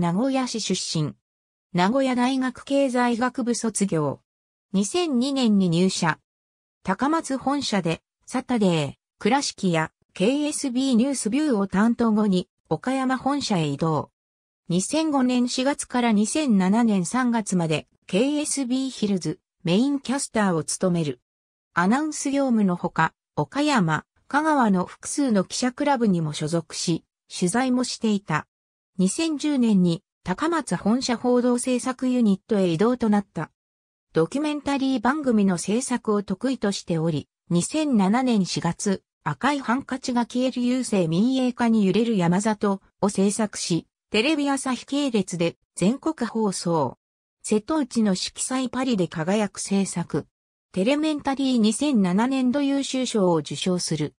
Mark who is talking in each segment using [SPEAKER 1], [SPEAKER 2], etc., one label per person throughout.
[SPEAKER 1] 名古屋市出身。名古屋大学経済学部卒業。2002年に入社。高松本社で、サタデー、倉敷や KSB ニュースビューを担当後に、岡山本社へ移動。2005年4月から2007年3月まで KSB ヒルズメインキャスターを務める。アナウンス業務のほか、岡山、香川の複数の記者クラブにも所属し、取材もしていた。2010年に高松本社報道制作ユニットへ移動となった。ドキュメンタリー番組の制作を得意としており、2007年4月、赤いハンカチが消える郵政民営化に揺れる山里を制作し、テレビ朝日系列で全国放送。瀬戸内の色彩パリで輝く制作。テレメンタリー2007年度優秀賞を受賞する。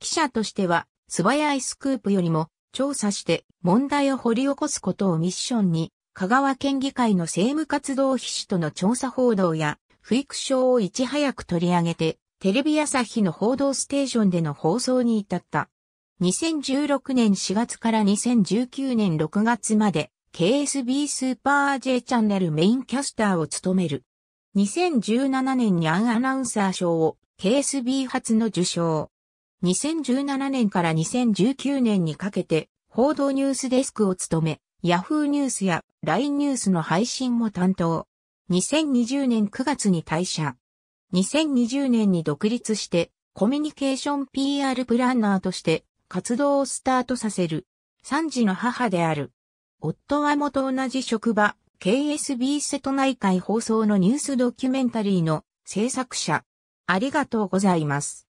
[SPEAKER 1] 記者としては、素早いスクープよりも調査して問題を掘り起こすことをミッションに、香川県議会の政務活動秘書との調査報道や、不育症をいち早く取り上げて、テレビ朝日の報道ステーションでの放送に至った。2016年4月から2019年6月まで、KSB スーパー J チャンネルメインキャスターを務める。2017年にアンアナウンサー賞を KSB 初の受賞。2017年から2019年にかけて報道ニュースデスクを務め、Yahoo ニュースや LINE ニュースの配信も担当。2020年9月に退社。2020年に独立してコミュニケーション PR プランナーとして活動をスタートさせる。3児の母である。夫は元同じ職場、KSB 瀬戸内海放送のニュースドキュメンタリーの制作者。ありがとうございます。